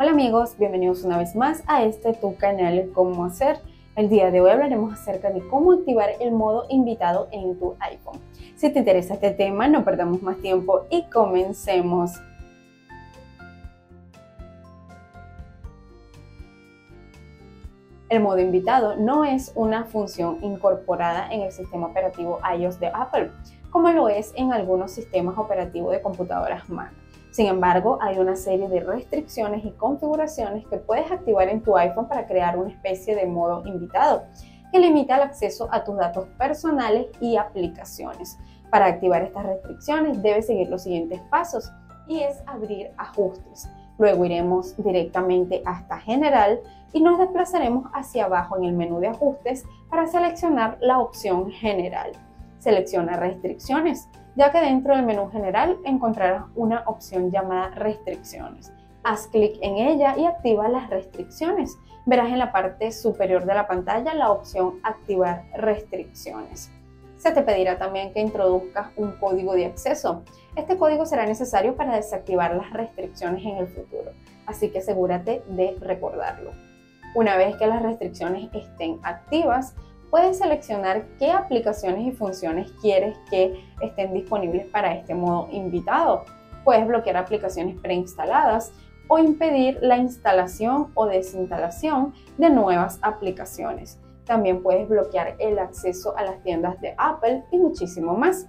Hola amigos, bienvenidos una vez más a este tu canal Cómo Hacer. El día de hoy hablaremos acerca de cómo activar el modo invitado en tu iPhone. Si te interesa este tema, no perdamos más tiempo y comencemos. El modo invitado no es una función incorporada en el sistema operativo iOS de Apple, como lo es en algunos sistemas operativos de computadoras Mac. Sin embargo, hay una serie de restricciones y configuraciones que puedes activar en tu iPhone para crear una especie de modo invitado que limita el acceso a tus datos personales y aplicaciones. Para activar estas restricciones debes seguir los siguientes pasos y es abrir ajustes. Luego iremos directamente hasta general y nos desplazaremos hacia abajo en el menú de ajustes para seleccionar la opción general. Selecciona restricciones ya que dentro del menú general encontrarás una opción llamada restricciones. Haz clic en ella y activa las restricciones. Verás en la parte superior de la pantalla la opción activar restricciones. Se te pedirá también que introduzcas un código de acceso. Este código será necesario para desactivar las restricciones en el futuro, así que asegúrate de recordarlo. Una vez que las restricciones estén activas, puedes seleccionar qué aplicaciones y funciones quieres que estén disponibles para este modo invitado. Puedes bloquear aplicaciones preinstaladas o impedir la instalación o desinstalación de nuevas aplicaciones. También puedes bloquear el acceso a las tiendas de Apple y muchísimo más.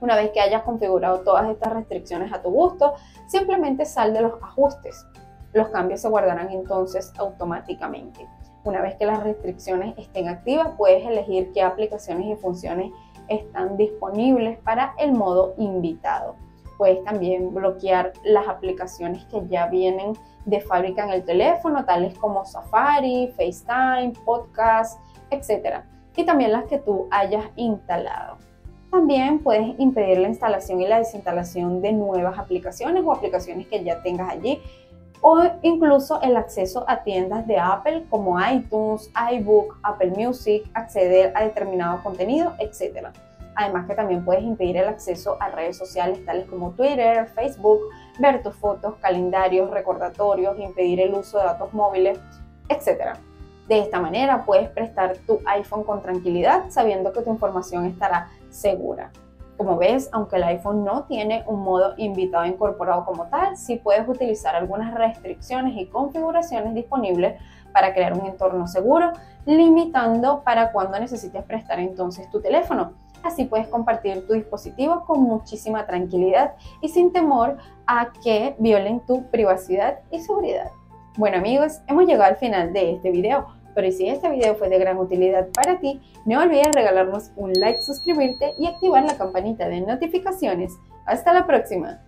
Una vez que hayas configurado todas estas restricciones a tu gusto, simplemente sal de los ajustes. Los cambios se guardarán entonces automáticamente. Una vez que las restricciones estén activas, puedes elegir qué aplicaciones y funciones están disponibles para el modo invitado. Puedes también bloquear las aplicaciones que ya vienen de fábrica en el teléfono, tales como Safari, FaceTime, Podcast, etc. Y también las que tú hayas instalado. También puedes impedir la instalación y la desinstalación de nuevas aplicaciones o aplicaciones que ya tengas allí o incluso el acceso a tiendas de Apple como iTunes, iBook, Apple Music, acceder a determinado contenido, etc. Además que también puedes impedir el acceso a redes sociales tales como Twitter, Facebook, ver tus fotos, calendarios, recordatorios, impedir el uso de datos móviles, etc. De esta manera puedes prestar tu iPhone con tranquilidad sabiendo que tu información estará segura. Como ves, aunque el iPhone no tiene un modo invitado incorporado como tal, sí puedes utilizar algunas restricciones y configuraciones disponibles para crear un entorno seguro, limitando para cuando necesites prestar entonces tu teléfono. Así puedes compartir tu dispositivo con muchísima tranquilidad y sin temor a que violen tu privacidad y seguridad. Bueno amigos, hemos llegado al final de este video. Pero si este video fue de gran utilidad para ti, no olvides regalarnos un like, suscribirte y activar la campanita de notificaciones. Hasta la próxima.